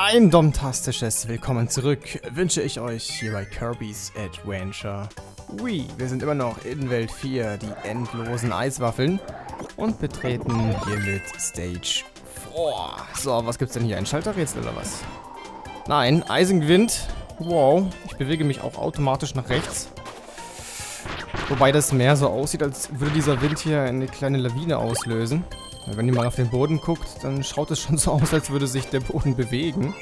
Ein domtastisches Willkommen zurück wünsche ich euch hier bei Kirby's Adventure. Wii, wir sind immer noch in Welt 4, die endlosen Eiswaffeln und betreten hiermit Stage 4. So, was gibt's denn hier? Ein Schalterrätsel oder was? Nein, Eisenwind. Wow, ich bewege mich auch automatisch nach rechts. Wobei das mehr so aussieht, als würde dieser Wind hier eine kleine Lawine auslösen. Wenn ihr mal auf den Boden guckt, dann schaut es schon so aus, als würde sich der Boden bewegen.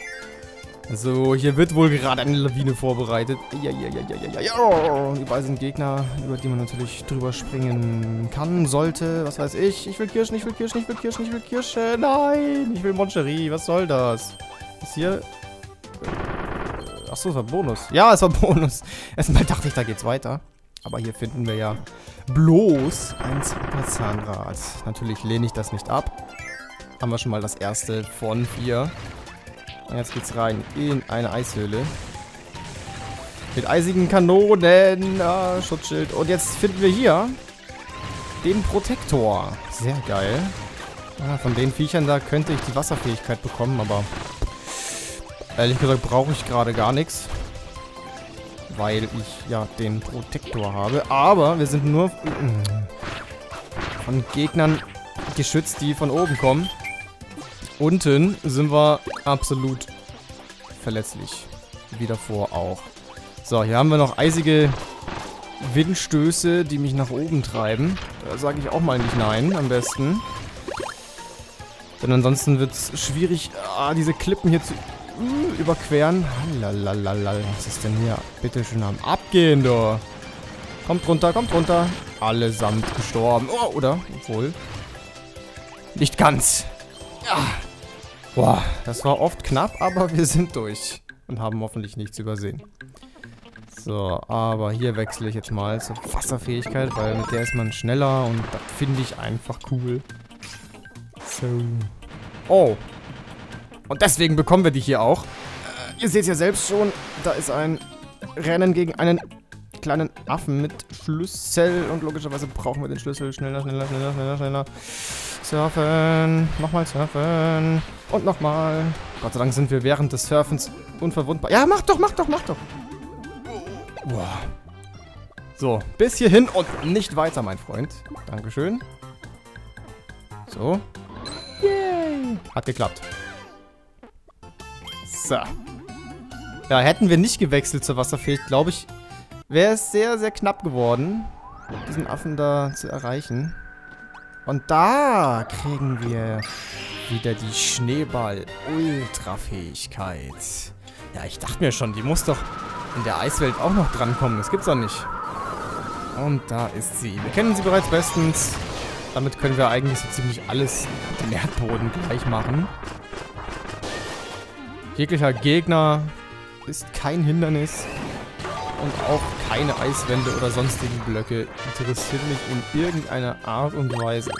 Also, hier wird wohl gerade eine Lawine vorbereitet. Ja, ja, ja, ja, ja, ja. Überall sind Gegner, über die man natürlich drüber springen kann, sollte. Was weiß ich. Ich will Kirschen, ich will Kirschen, ich will Kirschen, ich will Kirschen. Nein, ich will Moncherie. Was soll das? Ist hier... Achso, es war Bonus. Ja, es war Bonus. Erstmal dachte ich, da geht's weiter. Aber hier finden wir ja bloß ein Superzahnrad. Natürlich lehne ich das nicht ab. Haben wir schon mal das erste von vier. Und jetzt geht's rein in eine Eishöhle. Mit eisigen Kanonen. Ah, Schutzschild. Und jetzt finden wir hier den Protektor. Sehr geil. Ah, von den Viechern da könnte ich die Wasserfähigkeit bekommen, aber ehrlich gesagt brauche ich gerade gar nichts weil ich ja den Protektor habe. Aber wir sind nur von Gegnern geschützt, die von oben kommen. Unten sind wir absolut verletzlich. Wie davor auch. So, hier haben wir noch eisige Windstöße, die mich nach oben treiben. Da sage ich auch mal nicht nein, am besten. Denn ansonsten wird es schwierig, ah, diese Klippen hier zu überqueren. Lalalala. Was ist denn hier? Bitte schön am Abgehen, du. Kommt runter, kommt runter. Allesamt gestorben. Oh, oder? Obwohl. Nicht ganz. Ja. Boah, das war oft knapp, aber wir sind durch. Und haben hoffentlich nichts übersehen. So, aber hier wechsle ich jetzt mal zur Wasserfähigkeit, weil mit der ist man schneller und das finde ich einfach cool. So. Oh, und deswegen bekommen wir die hier auch. Ihr seht ja selbst schon, da ist ein Rennen gegen einen kleinen Affen mit Schlüssel. Und logischerweise brauchen wir den Schlüssel. Schneller, schneller, schneller, schneller, schneller. Surfen. Nochmal surfen. Und nochmal. Gott sei Dank sind wir während des Surfens unverwundbar. Ja, mach doch, mach doch, mach doch. Boah. So, bis hierhin und nicht weiter, mein Freund. Dankeschön. So. Yay. Hat geklappt. So. Ja, hätten wir nicht gewechselt zur Wasserfähigkeit, glaube ich, wäre es sehr, sehr knapp geworden, diesen Affen da zu erreichen. Und da kriegen wir wieder die Schneeball-Ultra-Fähigkeit. Ja, ich dachte mir schon, die muss doch in der Eiswelt auch noch drankommen. Das gibt's doch nicht. Und da ist sie. Wir kennen sie bereits bestens. Damit können wir eigentlich so ziemlich alles den Erdboden gleich machen. Jeglicher Gegner ist kein Hindernis und auch keine Eiswände oder sonstigen Blöcke interessiert mich in irgendeiner Art und Weise.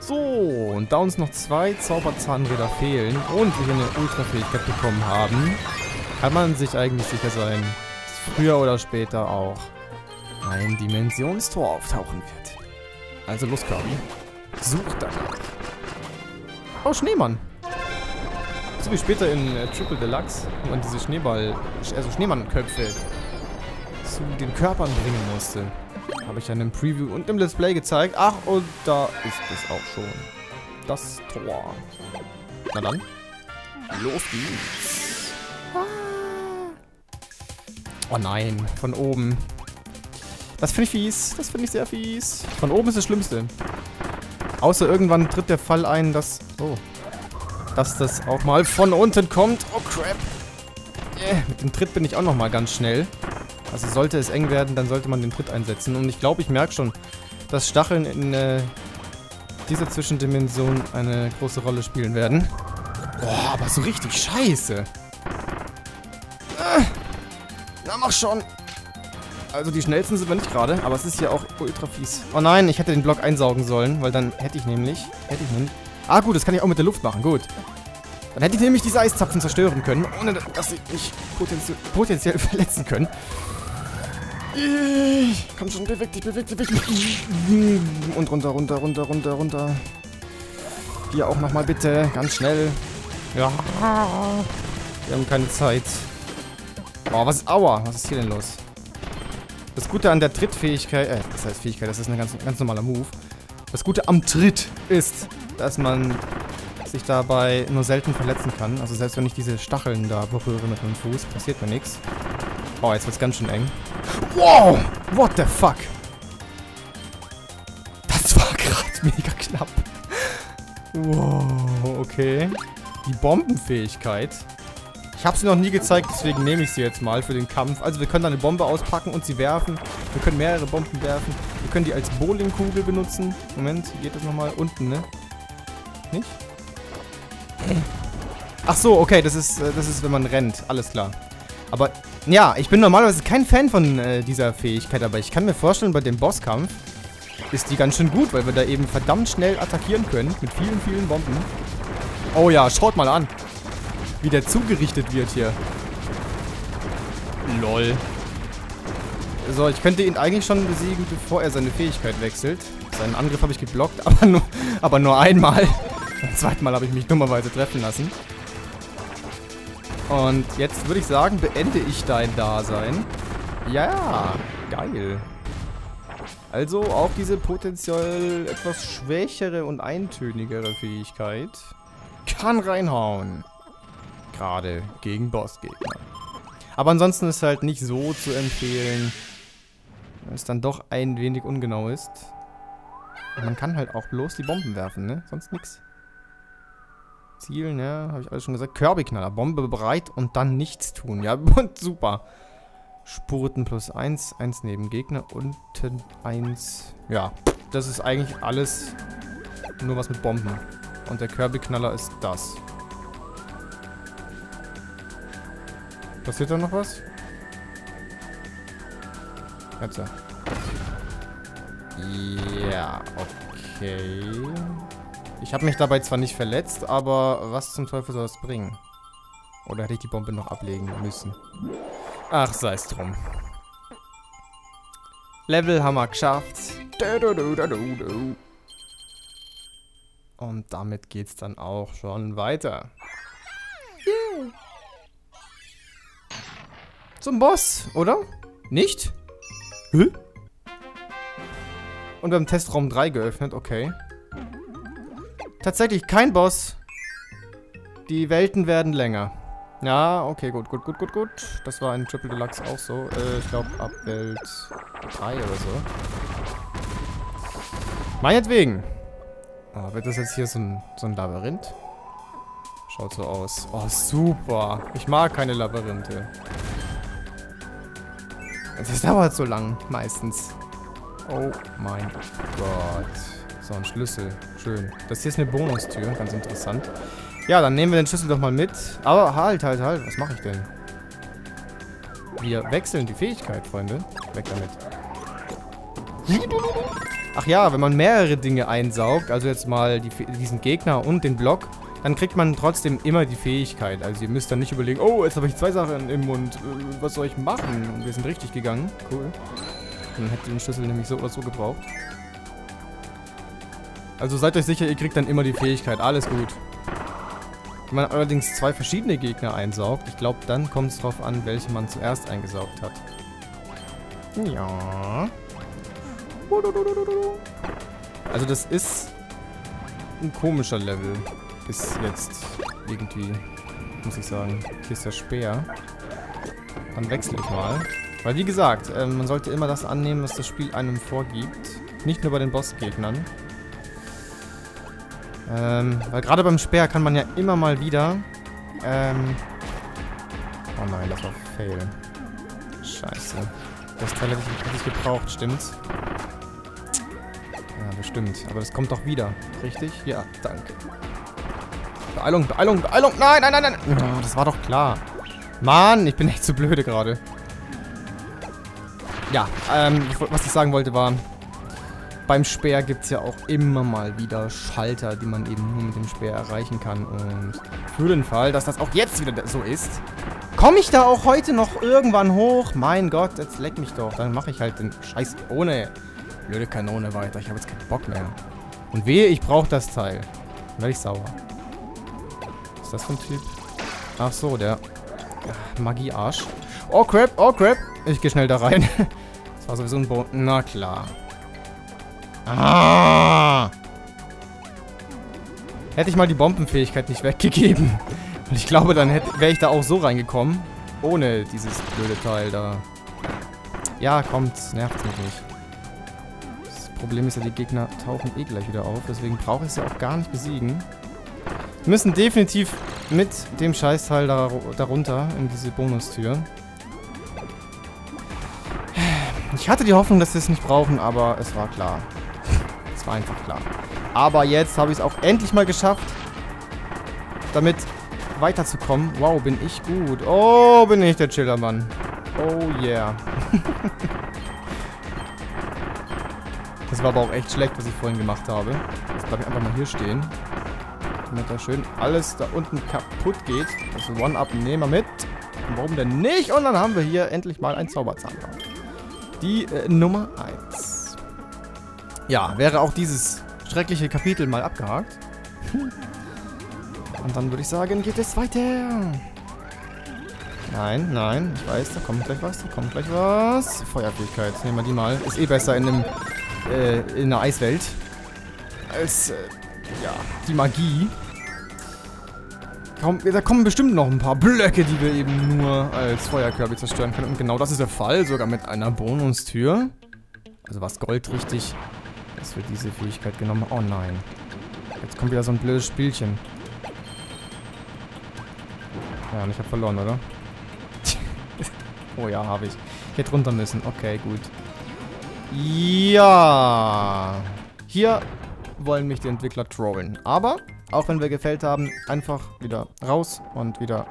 So, und da uns noch zwei Zauberzahnräder fehlen und wir eine Ultrafähigkeit bekommen haben, kann man sich eigentlich sicher sein, dass früher oder später auch ein Dimensionstor auftauchen wird. Also los, Kirby. Such danach. Oh, Schneemann. So wie später in äh, Triple Deluxe, wo man diese Schneeball, also Schneemannköpfe zu den Körpern bringen musste. Habe ich ja in einem Preview und im Let's Play gezeigt. Ach, und da ist es auch schon. Das Tor. Na dann. Los geht's. Oh nein, von oben. Das finde ich fies. Das finde ich sehr fies. Von oben ist das Schlimmste. Außer irgendwann tritt der Fall ein, dass... Oh, dass das auch mal von unten kommt. Oh, crap. Äh, mit dem Tritt bin ich auch nochmal ganz schnell. Also sollte es eng werden, dann sollte man den Tritt einsetzen. Und ich glaube, ich merke schon, dass Stacheln in äh, dieser Zwischendimension eine große Rolle spielen werden. Boah, aber so richtig scheiße. Äh, na, mach schon. Also die schnellsten sind wir nicht gerade, aber es ist ja auch ultra fies. Oh nein, ich hätte den Block einsaugen sollen, weil dann hätte ich nämlich, hätte ich nämlich Ah gut, das kann ich auch mit der Luft machen, gut. Dann hätte ich nämlich diese Eiszapfen zerstören können, ohne dass sie mich potenziell, potenziell verletzen können. Komm schon, beweg dich, beweg dich, beweg dich. Und runter, runter, runter, runter, runter. Hier auch nochmal bitte, ganz schnell. Ja. Wir haben keine Zeit. Boah, was ist... Aua, was ist hier denn los? Das Gute an der Trittfähigkeit... Äh, das heißt Fähigkeit, das ist ein ganz, ganz normaler Move. Das Gute am Tritt ist, dass man sich dabei nur selten verletzen kann. Also selbst wenn ich diese Stacheln da berühre mit meinem Fuß, passiert mir nichts. Oh, jetzt wird's ganz schön eng. Wow! What the fuck? Das war gerade mega knapp. Wow, okay. Die Bombenfähigkeit. Ich habe sie noch nie gezeigt, deswegen nehme ich sie jetzt mal für den Kampf. Also wir können da eine Bombe auspacken und sie werfen. Wir können mehrere Bomben werfen. Wir können die als Bowlingkugel benutzen. Moment, geht das nochmal? Unten, ne? Nicht? Ach so, okay, das ist, äh, das ist, wenn man rennt. Alles klar. Aber, ja, ich bin normalerweise kein Fan von äh, dieser Fähigkeit, aber ich kann mir vorstellen, bei dem Bosskampf ist die ganz schön gut, weil wir da eben verdammt schnell attackieren können mit vielen, vielen Bomben. Oh ja, schaut mal an, wie der zugerichtet wird hier. Lol. So, ich könnte ihn eigentlich schon besiegen, bevor er seine Fähigkeit wechselt. Seinen Angriff habe ich geblockt, aber nur, aber nur einmal. Beim zweiten Mal habe ich mich dummerweise treffen lassen. Und jetzt würde ich sagen, beende ich dein Dasein. Ja, geil. Also auch diese potenziell etwas schwächere und eintönigere Fähigkeit kann reinhauen. Gerade gegen Bossgegner. Aber ansonsten ist halt nicht so zu empfehlen, weil es dann doch ein wenig ungenau ist. Und man kann halt auch bloß die Bomben werfen, ne? Sonst nix. Ziel, ne? Habe ich alles schon gesagt. Körbiknaller. Bombe bereit und dann nichts tun. Ja, und super. Spurten plus 1. 1 neben Gegner. Unten 1. Ja, das ist eigentlich alles nur was mit Bomben. Und der Körbiknaller ist das. Passiert da noch was? Jetzt. Ja, okay. Ich habe mich dabei zwar nicht verletzt, aber was zum Teufel soll das bringen? Oder hätte ich die Bombe noch ablegen müssen? Ach, sei es drum. Level haben wir geschafft. Und damit geht's dann auch schon weiter. Zum Boss, oder? Nicht? Hä? Und wir haben Testraum 3 geöffnet, okay. Tatsächlich kein Boss. Die Welten werden länger. Ja, okay, gut, gut, gut, gut, gut. Das war in Triple Deluxe auch so. Äh, ich glaube ab Welt 3 oder so. Meinetwegen. Oh, wird das jetzt hier so ein, so ein Labyrinth? Schaut so aus. Oh, super. Ich mag keine Labyrinthe. Das dauert so lang, meistens. Oh mein Gott. So, ein Schlüssel. Schön. Das hier ist eine Bonustür. Ganz interessant. Ja, dann nehmen wir den Schlüssel doch mal mit. Aber halt, halt, halt. Was mache ich denn? Wir wechseln die Fähigkeit, Freunde. Weg damit. Ach ja, wenn man mehrere Dinge einsaugt, also jetzt mal die, diesen Gegner und den Block, dann kriegt man trotzdem immer die Fähigkeit. Also ihr müsst dann nicht überlegen, oh, jetzt habe ich zwei Sachen im Mund, äh, was soll ich machen? Wir sind richtig gegangen. Cool. Dann hätte den Schlüssel nämlich so oder so gebraucht. Also seid euch sicher, ihr kriegt dann immer die Fähigkeit. Alles gut. Wenn man allerdings zwei verschiedene Gegner einsaugt, ich glaube, dann kommt es drauf an, welche man zuerst eingesaugt hat. Ja. Also das ist ein komischer Level. Bis jetzt irgendwie, muss ich sagen. Hier ist der Speer. Dann wechsle ich mal. Weil wie gesagt, äh, man sollte immer das annehmen, was das Spiel einem vorgibt. Nicht nur bei den Bossgegnern. Ähm, weil gerade beim Speer kann man ja immer mal wieder... Ähm... Oh nein, das war Fail. Scheiße. Das Teil hätte ich, hätte ich gebraucht, stimmt's? Ja, bestimmt. Aber das kommt doch wieder. Richtig? Ja, danke. Beeilung, Beeilung, Beeilung! Nein, nein, nein, nein! Oh, das war doch klar. Mann, ich bin echt zu blöde gerade. Ja, ähm, was ich sagen wollte war, beim Speer gibt es ja auch immer mal wieder Schalter, die man eben nur mit dem Speer erreichen kann. Und für den Fall, dass das auch jetzt wieder so ist, komme ich da auch heute noch irgendwann hoch? Mein Gott, jetzt leck mich doch. Dann mache ich halt den Scheiß ohne blöde Kanone weiter. Ich habe jetzt keinen Bock mehr. Und wehe, ich brauche das Teil. Dann werde ich sauer. ist das für ein Typ? Ach so, der Magie-Arsch. Oh crap, oh crap. Ich gehe schnell da rein. Das war sowieso ein Bo... Na klar. Ah! Hätte ich mal die Bombenfähigkeit nicht weggegeben. Und ich glaube, dann wäre ich da auch so reingekommen. Ohne dieses blöde Teil da. Ja, kommt. Nervt mich nicht. Das Problem ist ja, die Gegner tauchen eh gleich wieder auf. Deswegen brauche ich sie auch gar nicht besiegen. Wir müssen definitiv mit dem Scheißteil da, darunter in diese Bonustür. Ich hatte die Hoffnung, dass wir es nicht brauchen, aber es war klar. Es war einfach klar. Aber jetzt habe ich es auch endlich mal geschafft, damit weiterzukommen. Wow, bin ich gut. Oh, bin ich der Chillermann. Oh yeah. das war aber auch echt schlecht, was ich vorhin gemacht habe. Jetzt bleibe ich einfach mal hier stehen. Damit da schön alles da unten kaputt geht. Also One-Up nehmen wir mit. Warum denn nicht? Und dann haben wir hier endlich mal ein Zauberzahnrad. Die äh, Nummer 1. Ja, wäre auch dieses schreckliche Kapitel mal abgehakt. Und dann würde ich sagen, geht es weiter. Nein, nein, ich weiß, da kommt gleich was, da kommt gleich was. Feuerfähigkeit, nehmen wir die mal. Ist eh besser in einem, äh, in einer Eiswelt. Als, äh, ja, die Magie. Komm, da kommen bestimmt noch ein paar Blöcke, die wir eben nur als Feuerkörbe zerstören können. Und genau das ist der Fall, sogar mit einer Bonustür. Also was Gold richtig, dass wir diese Fähigkeit genommen haben. Oh nein. Jetzt kommt wieder so ein blödes Spielchen. Ja, und ich habe verloren, oder? oh ja, habe ich. Ich hätte runter müssen. Okay, gut. Ja. Hier wollen mich die Entwickler trollen. Aber auch wenn wir gefällt haben, einfach wieder raus und wieder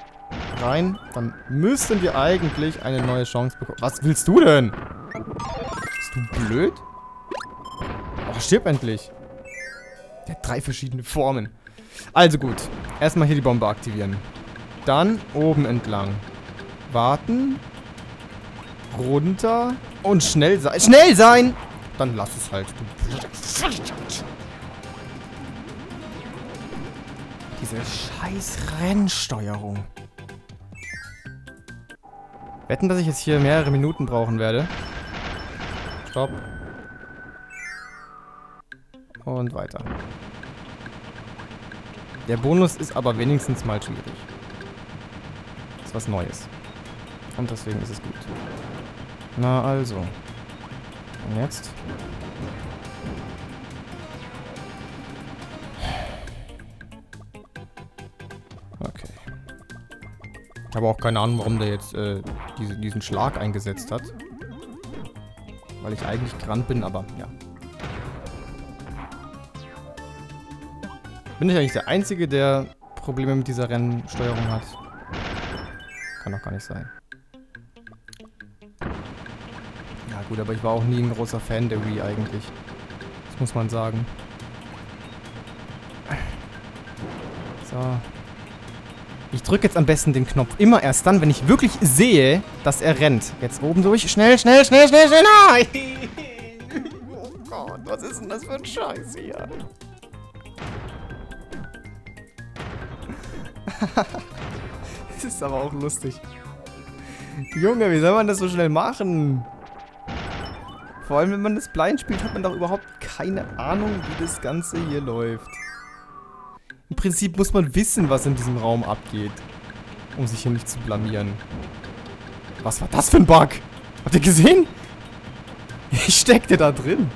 rein. Dann müssten wir eigentlich eine neue Chance bekommen. Was willst du denn? Bist du blöd? Stirb endlich. Der hat drei verschiedene Formen. Also gut. Erstmal hier die Bombe aktivieren. Dann oben entlang. Warten. Runter. Und schnell sein. Schnell sein! Dann lass es halt. Diese scheiß Rennsteuerung. Wetten, dass ich jetzt hier mehrere Minuten brauchen werde. Stopp. Und weiter. Der Bonus ist aber wenigstens mal schwierig. Das ist was Neues. Und deswegen ist es gut. Na also. Und jetzt? Ich habe auch keine Ahnung, warum der jetzt äh, diese, diesen Schlag eingesetzt hat. Weil ich eigentlich gerannt bin, aber ja. Bin ich eigentlich der Einzige, der Probleme mit dieser Rennsteuerung hat? Kann doch gar nicht sein. Ja gut, aber ich war auch nie ein großer Fan der Wii eigentlich. Das muss man sagen. So. Ich drücke jetzt am besten den Knopf immer erst dann, wenn ich wirklich sehe, dass er rennt. Jetzt oben durch. Schnell, schnell, schnell, schnell, schnell. Nein! Oh Gott, was ist denn das für ein Scheiß hier? das ist aber auch lustig. Junge, wie soll man das so schnell machen? Vor allem, wenn man das blind spielt, hat man doch überhaupt keine Ahnung, wie das Ganze hier läuft. Im Prinzip muss man wissen, was in diesem Raum abgeht. Um sich hier nicht zu blamieren. Was war das für ein Bug? Habt ihr gesehen? Ich steckte da drin.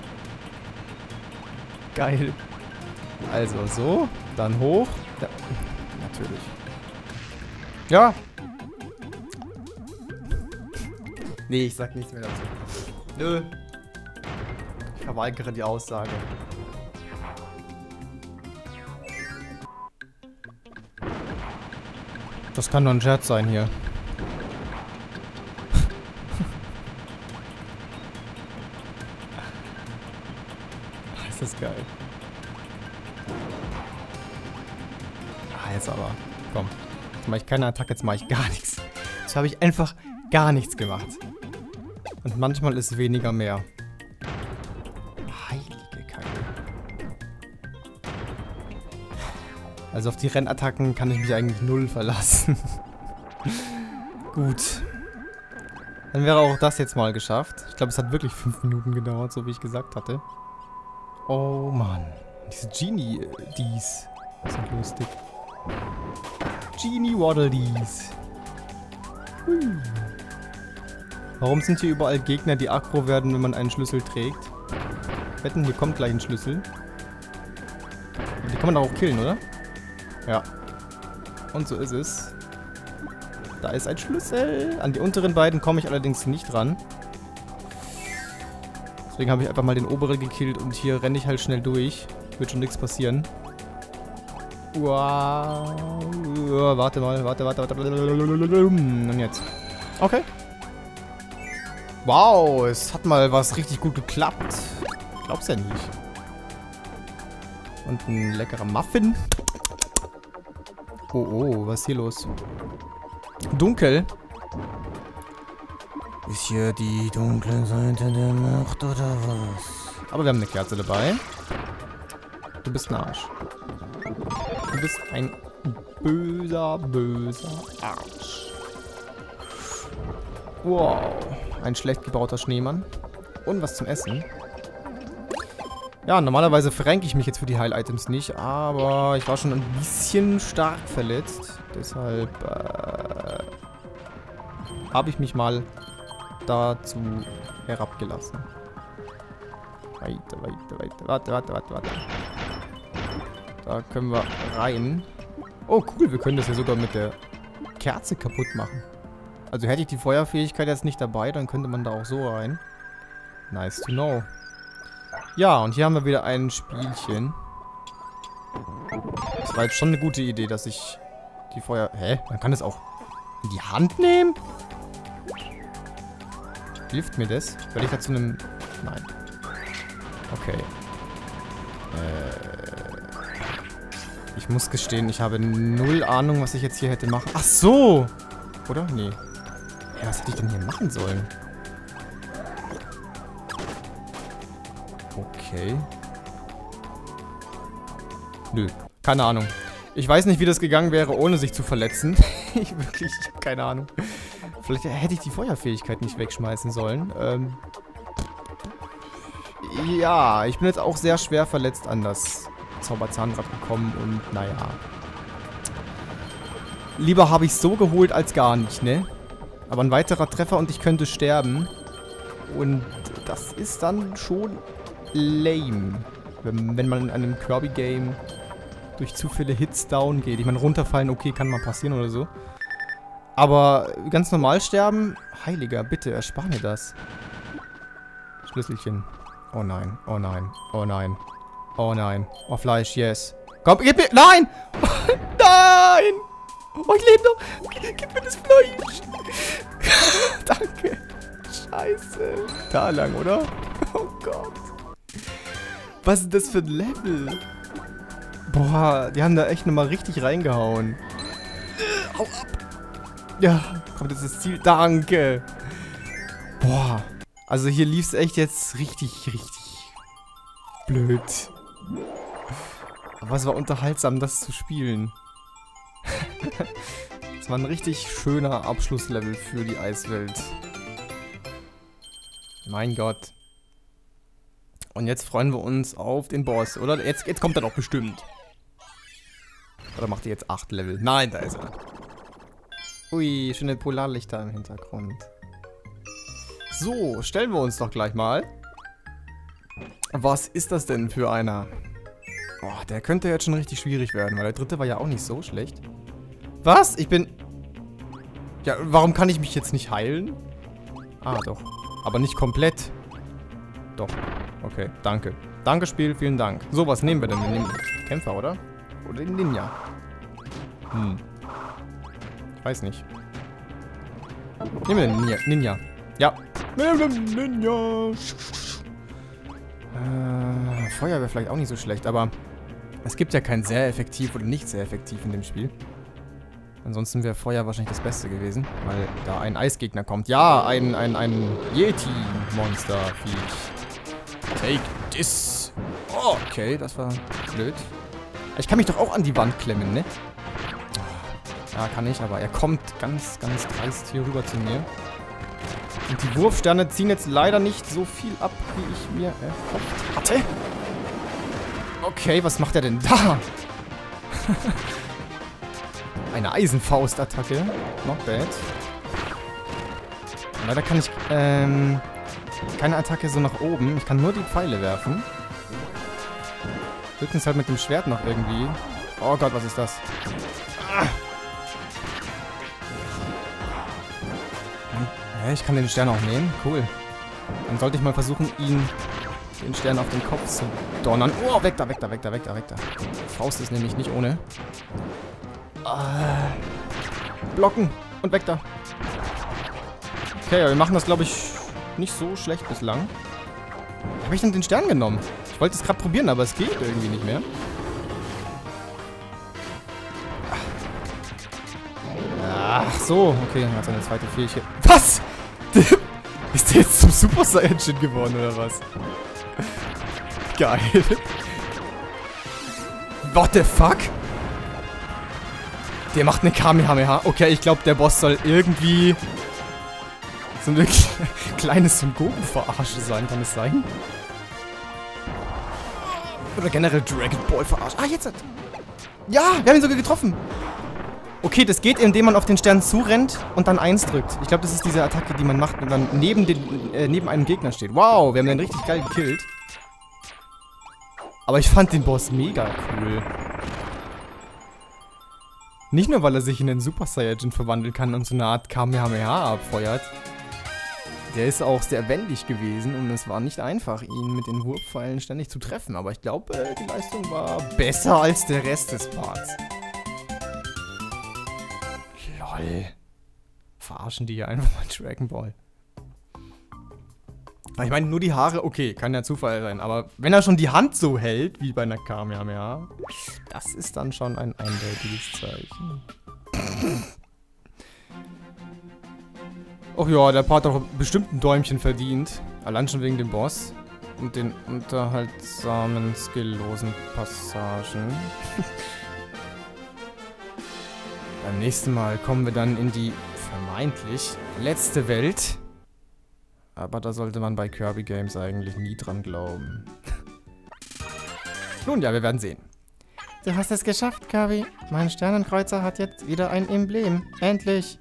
Geil. Also so, dann hoch. Ja, natürlich. Ja. Nee, ich sag nichts mehr dazu. Nö. Ich verweigere die Aussage. Das kann nur ein Scherz sein hier. ist das geil. Ah, jetzt aber. Komm. Jetzt mache ich keine Attacke, jetzt mache ich gar nichts. Jetzt habe ich einfach gar nichts gemacht. Und manchmal ist weniger mehr. Heilige Kacke. Also auf die Rennattacken kann ich mich eigentlich null verlassen. Gut. Dann wäre auch das jetzt mal geschafft. Ich glaube, es hat wirklich fünf Minuten gedauert, so wie ich gesagt hatte. Oh Mann. Diese Genie-Dies äh, sind lustig. Genie Waddle Dies. Hui. Warum sind hier überall Gegner, die aggro werden, wenn man einen Schlüssel trägt? Wetten, hier kommt gleich ein Schlüssel. Die kann man auch killen, oder? Ja. Und so ist es. Da ist ein Schlüssel. An die unteren beiden komme ich allerdings nicht ran. Deswegen habe ich einfach mal den oberen gekillt und hier renne ich halt schnell durch. Wird schon nichts passieren. Wow. Warte mal, warte, warte, warte. Und jetzt. Okay. Wow, es hat mal was richtig gut geklappt. Glaub's ja nicht. Und ein leckerer Muffin. Oh, oh, was ist hier los? Dunkel. Ist hier die dunkle Seite der Macht oder was? Aber wir haben eine Kerze dabei. Du bist ein Arsch. Du bist ein böser, böser Arsch. Wow. Ein schlecht gebauter Schneemann. Und was zum Essen. Ja, normalerweise verrenke ich mich jetzt für die Heil-Items nicht, aber ich war schon ein bisschen stark verletzt. Deshalb äh, habe ich mich mal dazu herabgelassen. Weiter, weiter, weiter. Warte, warte, warte, warte. Da können wir rein. Oh, cool. Wir können das ja sogar mit der Kerze kaputt machen. Also hätte ich die Feuerfähigkeit jetzt nicht dabei, dann könnte man da auch so rein. Nice to know. Ja, und hier haben wir wieder ein Spielchen. Das war jetzt schon eine gute Idee, dass ich die Feuer... Hä? Man kann das auch in die Hand nehmen? Hilft mir das? Weil ich da zu einem... Nein. Okay. Äh... Ich muss gestehen, ich habe null Ahnung, was ich jetzt hier hätte machen... Ach so! Oder? Nee. Ja, was hätte ich denn hier machen sollen? Okay. Nö. Keine Ahnung. Ich weiß nicht, wie das gegangen wäre, ohne sich zu verletzen. ich wirklich, keine Ahnung. Vielleicht hätte ich die Feuerfähigkeit nicht wegschmeißen sollen. Ähm ja, ich bin jetzt auch sehr schwer verletzt an das Zauberzahnrad gekommen und naja. Lieber habe ich so geholt als gar nicht, ne? Aber ein weiterer Treffer und ich könnte sterben. Und das ist dann schon lame. Wenn, wenn man in einem Kirby-Game durch zu viele Hits down geht. Ich meine, runterfallen, okay, kann mal passieren oder so. Aber ganz normal sterben? Heiliger, bitte, erspar mir das. Schlüsselchen. Oh nein, oh nein, oh nein. Oh nein. Oh, Fleisch, yes. Komm, gib mir... Nein! nein! Oh, ich lebe noch. Gib mir das Fleisch. Danke. Scheiße. Da lang, oder? Oh Gott. Was ist das für ein Level? Boah, die haben da echt nochmal richtig reingehauen. Hau ab. Ja, kommt jetzt das Ziel. Danke. Boah. Also hier lief es echt jetzt richtig, richtig blöd. Aber es war unterhaltsam, das zu spielen. Es war ein richtig schöner Abschlusslevel für die Eiswelt. Mein Gott. Und jetzt freuen wir uns auf den Boss, oder? Jetzt, jetzt kommt er doch bestimmt. Oder macht ihr jetzt 8 Level? Nein, da ist er. Ui, schöne Polarlichter im Hintergrund. So, stellen wir uns doch gleich mal. Was ist das denn für einer? Boah, der könnte jetzt schon richtig schwierig werden, weil der dritte war ja auch nicht so schlecht. Was? Ich bin... Ja, warum kann ich mich jetzt nicht heilen? Ah, doch. Aber nicht komplett. Doch. Okay, danke. Danke, Spiel, vielen Dank. So, was nehmen wir denn? Wir nehmen Kämpfer, oder? Oder den Ninja? Hm. Ich weiß nicht. Nehmen wir den Ninja. Ninja. Ja. Ninja. Feuer wäre vielleicht auch nicht so schlecht, aber es gibt ja kein sehr effektiv oder nicht sehr effektiv in dem Spiel. Ansonsten wäre Feuer wahrscheinlich das Beste gewesen, weil da ein Eisgegner kommt. Ja, ein, ein, ein Yeti-Monster-Viech. Take this. Oh, okay, das war blöd. Ich kann mich doch auch an die Wand klemmen, ne? Ja, kann ich, aber er kommt ganz, ganz dreist hier rüber zu mir. Und die Wurfsterne ziehen jetzt leider nicht so viel ab, wie ich mir erhofft hatte. Okay, was macht er denn da? Eine Eisenfaust-Attacke. Not bad. Leider kann ich, ähm, keine Attacke so nach oben. Ich kann nur die Pfeile werfen. Höchstens halt mit dem Schwert noch irgendwie. Oh Gott, was ist das? Ah. Ich kann den Stern auch nehmen? Cool. Dann sollte ich mal versuchen, ihn den Stern auf den Kopf zu donnern. Oh, weg da, weg da, weg da, weg da, weg da. Faust ist nämlich nicht ohne. Ah. Blocken und weg da. Okay, wir machen das, glaube ich, nicht so schlecht bislang. Habe ich denn den Stern genommen? Ich wollte es gerade probieren, aber es geht irgendwie nicht mehr. Ach so, okay, dann hat seine zweite Fähigkeit. Was? Ist der jetzt zum Super Saiyan geworden, oder was? Geil. What the fuck? Der macht eine Kamehameha. Okay, ich glaube, der Boss soll irgendwie so ein kleines Son-Goku-Verarsche sein. Kann es sein? Oder generell Dragon Ball verarsche. Ah, jetzt hat... Ja, wir haben ihn sogar getroffen. Okay, das geht, indem man auf den Stern zurennt und dann 1 drückt. Ich glaube, das ist diese Attacke, die man macht, wenn man neben, den, äh, neben einem Gegner steht. Wow, wir haben den richtig geil gekillt. Aber ich fand den Boss mega cool. Nicht nur, weil er sich in den Super Saiyajin verwandeln kann und so eine Art Kamehameha abfeuert. Der ist auch sehr wendig gewesen und es war nicht einfach, ihn mit den Wurfpfeilen ständig zu treffen. Aber ich glaube, äh, die Leistung war besser als der Rest des Parts. Lol. Verarschen die hier einfach mal Dragon Ball. Ich meine, nur die Haare, okay, kann ja Zufall sein. Aber wenn er schon die Hand so hält, wie bei einer Kamehameha, das ist dann schon ein eindeutiges Zeichen. Och ja, der Part hat doch bestimmt ein Däumchen verdient. Allein schon wegen dem Boss. Und den unterhaltsamen, skilllosen Passagen. Beim nächsten Mal kommen wir dann in die vermeintlich letzte Welt. Aber da sollte man bei Kirby Games eigentlich nie dran glauben. Nun ja, wir werden sehen. Du hast es geschafft, Kirby. Mein Sternenkreuzer hat jetzt wieder ein Emblem. Endlich.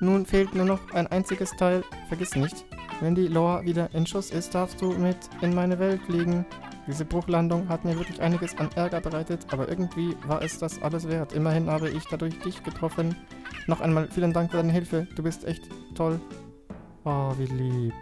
Nun fehlt nur noch ein einziges Teil. Vergiss nicht, wenn die Lore wieder in Schuss ist, darfst du mit in meine Welt fliegen. Diese Bruchlandung hat mir wirklich einiges an Ärger bereitet, aber irgendwie war es das alles wert. Immerhin habe ich dadurch dich getroffen. Noch einmal vielen Dank für deine Hilfe. Du bist echt toll. Oh, wie lieb.